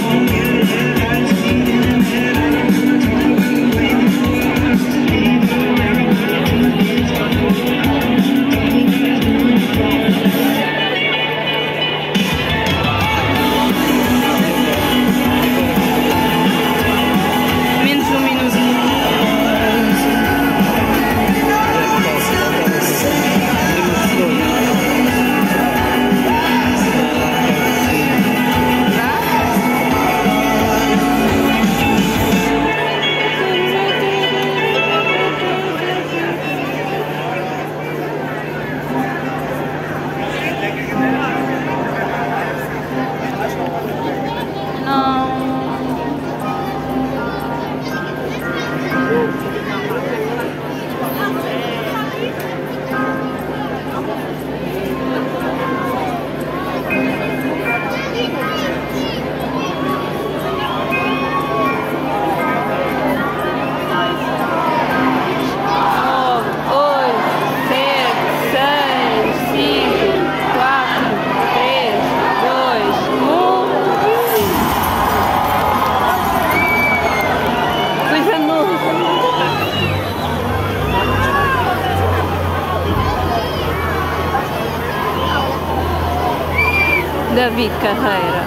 you. Vika Carrera.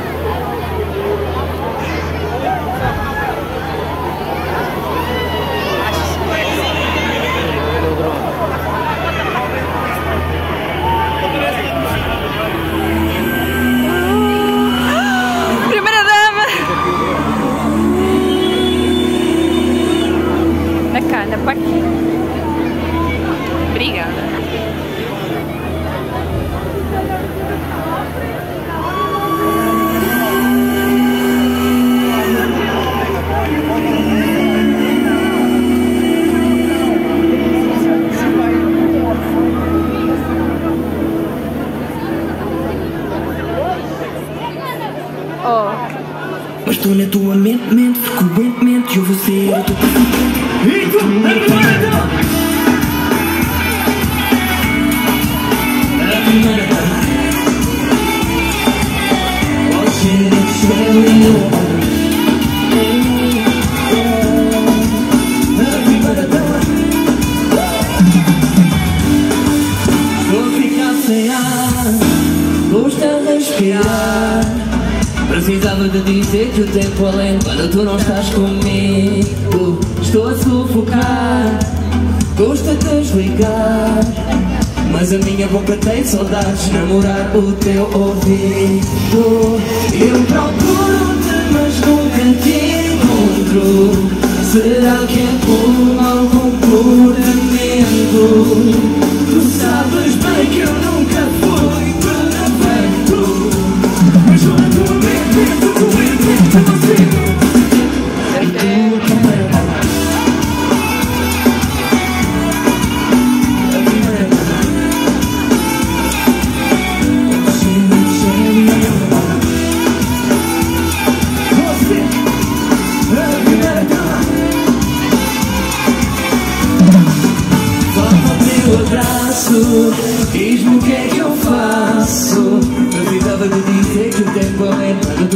Estou na tua mente, mente, frequentemente eu vou ser o teu E tu, aguenta! A primeira Dizer que o tempo além quando tu não estás comigo. Estou a sufocar, gosto de desligar Mas a minha boca tem saudades de namorar o teu ouvido. Eu procuro-te mas nunca te encontro. Será que é por mau comportamento? Tu sabes bem que eu nunca mente, mente, frequentemente eu vou ser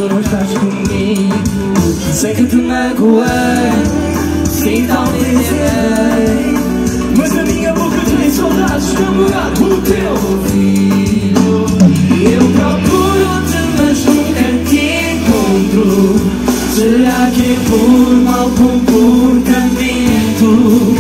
não estás comigo. Sei que te magoei, sim, talvez errei. Mas a minha boca tem saudades de namorar o teu ouvido. Eu procuro-te, mas nunca te encontro. Será que é por mau comportamento?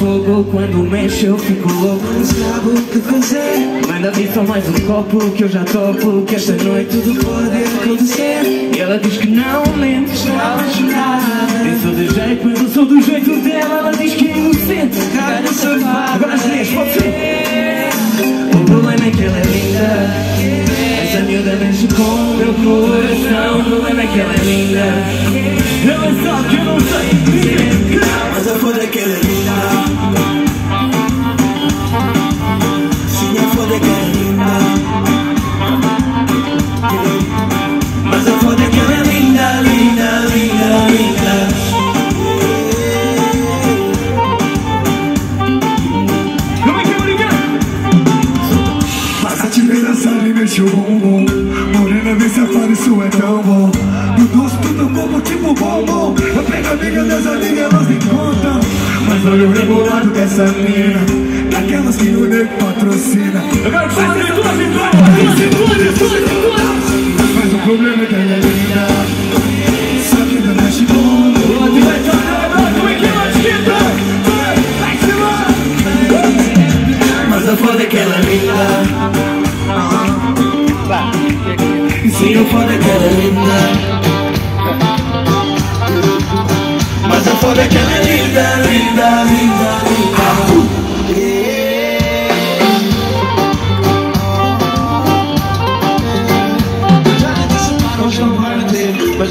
Fogo Quando mexe eu fico louco. Não sabe o que fazer. Manda vir só mais um copo Que eu já topo Que esta noite Tudo pode acontecer. E ela diz que não mente Está apaixonada Eu sou do jeito, mas eu sou do jeito dela. Ela diz que é inocente Cara safada Agora as mulheres, pode ser. O problema é que ela é linda. Essa miúda mexe com o meu coração. O problema é que ela é linda. Ela sabe que eu não sei mexe o bumbum. Morena, vem safada, isso é tão bom. Do doce pro teu corpo, tipo bombom. Eu pego amiga das amigas, elas me contam. Mas olha o rebolado dessa mina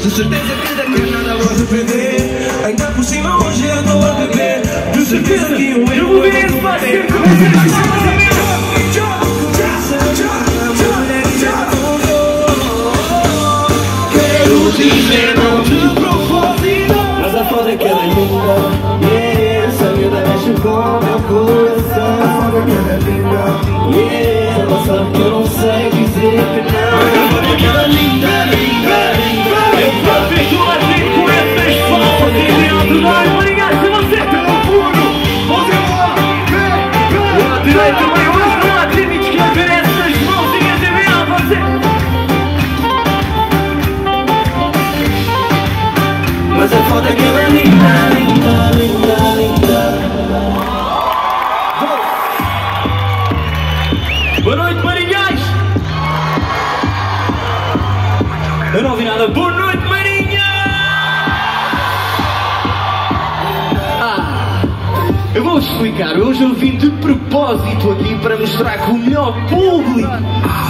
de certeza que daqui nada vou arrepender Ainda por cima hoje eu tô a beber De certeza que eu erro vou ver fazer Quero dizer não propósito. Mas a foda é que ela é linda. Yeah, essa miúda mexe com o meu coração. A foda é que ela é linda. Yeah, ela sabe que eu não Mas a foda é linda, linda, linda, linda Boa noite, Marinhais! Eu não ouvi nada. Boa noite, Marinha! Ah, eu vou explicar. Hoje eu vim de propósito aqui para mostrar que o melhor público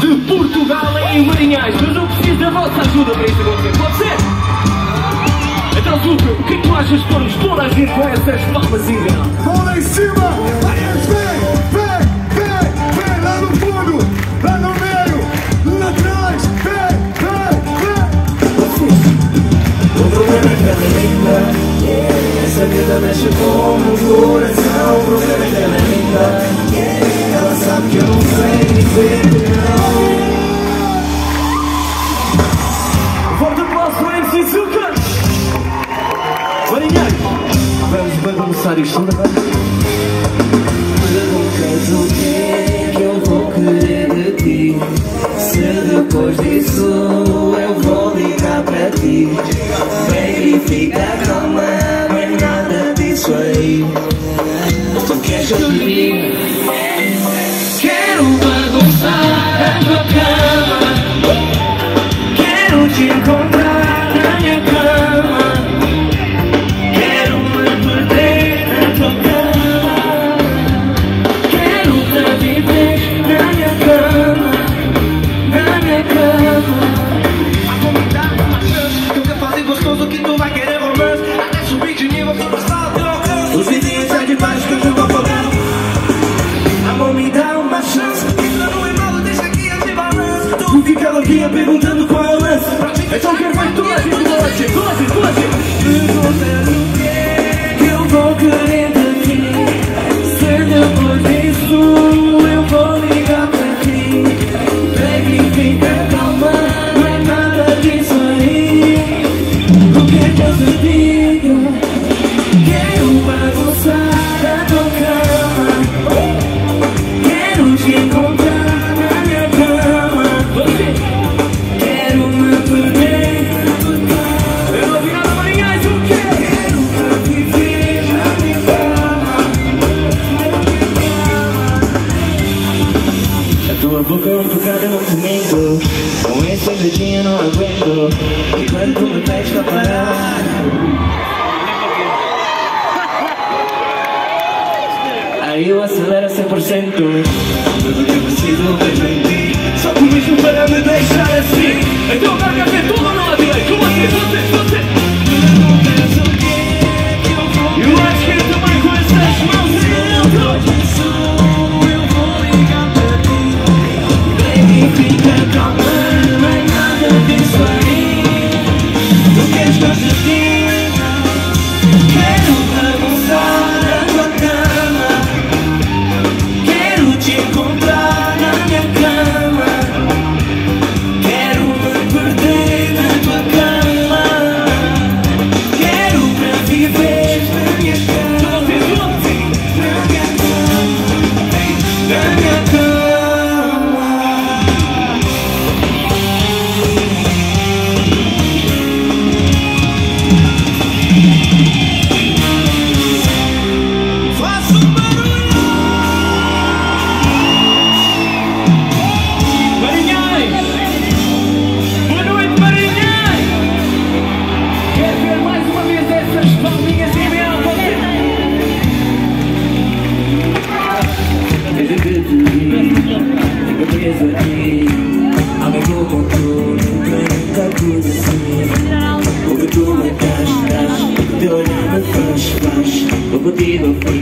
de Portugal é em Marinhais. Mas eu preciso da vossa ajuda para isso acontecer. Pode ser? O que que tu achas pormos toda a gente com essas palmas grau? Mão lá em cima, aí eles vem, vem, vem, vem lá no fundo, lá no meio, lá atrás, vem, vem, vem. O problema é que ela é linda. Essa vida mexe com o coração. O problema é que ela é linda. Ela sabe que eu não sei dizer que não Vamos bagunçar isto, não é? Perguntas o que é que eu vou querer de ti? Se depois disso eu vou ligar para ti. Baby, fica calma, me